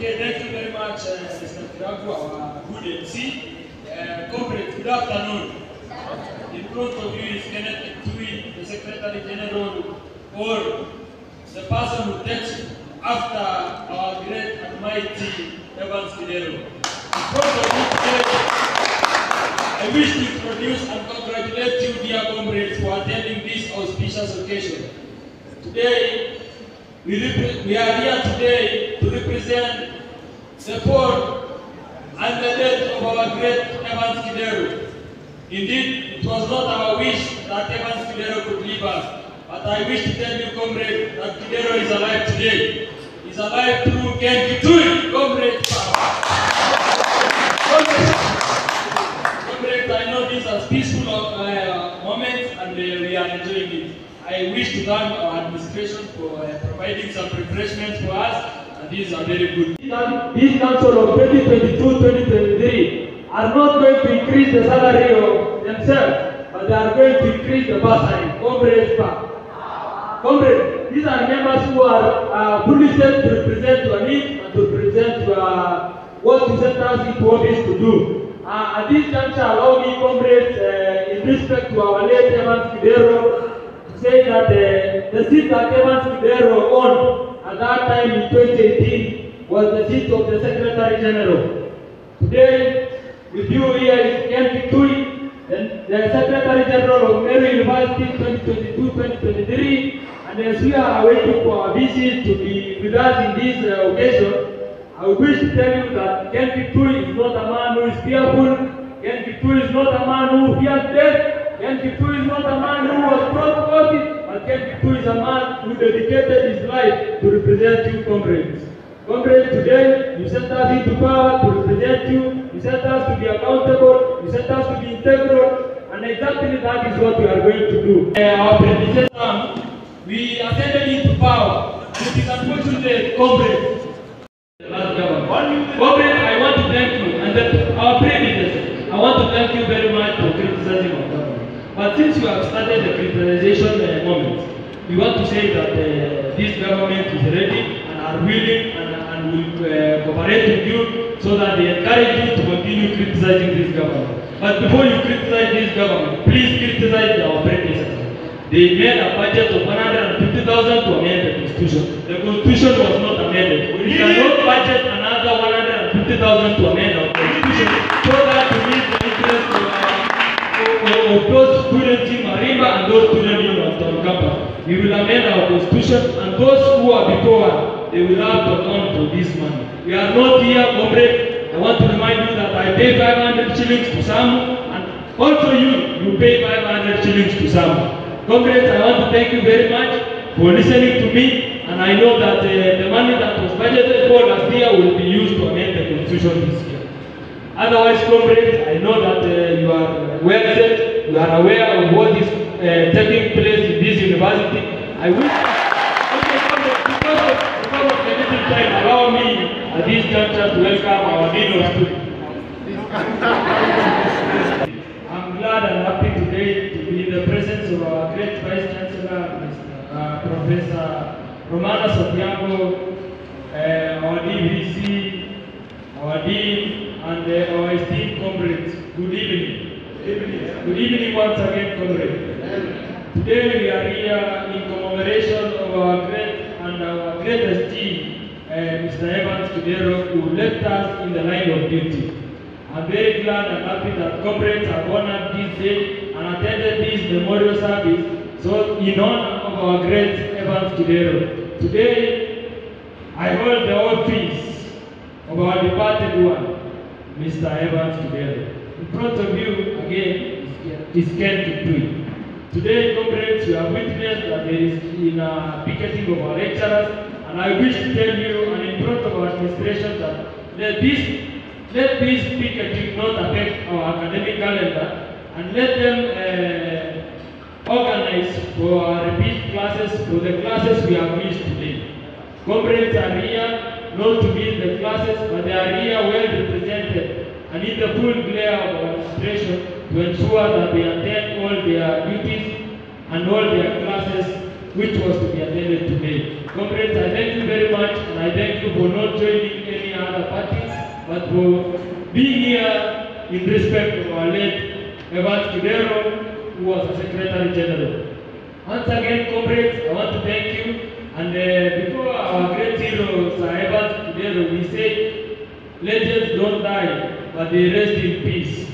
Okay, thank you very much, uh, Mr. Kiragu, our good MC. Uh, comrade, good afternoon. In front of you is Kenneth Kiptui, the Secretary General, or the person who takes after our great and mighty Evans Kidero. In front of you today, I wish to introduce and congratulate you, dear comrades, for attending this auspicious occasion. Today, we, we are here today to represent the poor and the death of our great Evans Kidero. Indeed, it was not our wish that Evans Kidero could leave us, but I wish to tell you, comrade, that Kidero is alive today. He's alive through Ken Kiptui, comrade. Comrade, I know these are peaceful uh, moments and uh, we are enjoying it. I wish to thank our administration for uh, providing some refreshments for us, these are very good. This council of 2022-2023 are not going to increase the salary of themselves, but they are going to increase the bursary. Comrades. Comrades, these are members who are uh, set to represent your needs and to represent uh, what sent us into office to do. Uh, at this juncture, allow me, comrades, uh, in respect to our late Evans Kidero, to say that uh, the seat that Evans Kidero owned at that time in 2018 was the seat of the Secretary General. Today, with you here is Ken and the Secretary General of Meru University 2022-2023, and as we are awaiting for our visit to be with us in this uh, occasion, I wish to tell you that Ken Kiptui is not a man who is fearful, Ken Kiptui is not a man who fears death, Ken Kiptui is not a man who was brought to but is a man who dedicated his life to represent you, comrades. Comrades, today you sent us into power to represent you, you sent us to be accountable, you sent us to be integral, and exactly that is what we are going to do. Uh, our predecessor, we ascended into power. It is unfortunate, comrades, last government. Comrade, I want to thank you, and our predecessor, I want to thank you very much for criticizing our government. But since you have started the criticization uh, moment, we want to say that uh, this government is ready and are willing and, and will uh, cooperate with you so that they encourage you to continue criticizing this government. But before you criticize this government, please criticize our predecessor. They made a budget of 150,000 to amend the constitution. The constitution was not amended. We cannot budget another 150,000 to amend our constitution so that We will amend our constitution and those who are before us, they will have to account for this money. We are not here, comrade. I want to remind you that I pay 500 shillings to some and also you, you pay 500 shillings to some. Comrades, I want to thank you very much for listening to me, and I know that uh, the money that was budgeted for last year will be used to amend the constitution this year. Otherwise, comrades, I know that uh, you are well set, you are aware of what is taking place in this university. I wish, because of, because time, allow me at this juncture to welcome our dean of students. I'm glad and happy today to be in the presence of our great Vice Chancellor, Mr. Uh, Professor Romana Sotiago, uh, our DVC, our Dean, and uh, our esteemed comrades. Good evening. Good evening. Good evening once again, comrades. Today we are here in commemoration of our great and our greatest team, uh, Mr. Evans Kidero, who left us in the line of duty. I'm very glad and happy that comrades have honored this day and attended this memorial service so in honor of our great Evans Kidero. Today, I hold the office of our departed one, Mr. Evans Kidero. In front of you, again, is Ken Kitui. Today, comrades, you have witnessed that there is in a picketing of our lecturers, and I wish to tell you and in front of our administration that let this let this picketing not affect our academic calendar and let them uh, organize for our repeat classes for the classes we have missed today. Comrades are here not to miss the classes, but they are here well represented and in the full glare of our administration to ensure that they attend all their duties and all their classes which was to be attended today. Comrades, I thank you very much and I thank you for not joining any other parties but for being here in respect of our late Evans Kidero, who was a Secretary General. Once again, comrades, I want to thank you. And uh, before our great hero, Sir Evans Kidero, we say, legends don't die, but they rest in peace.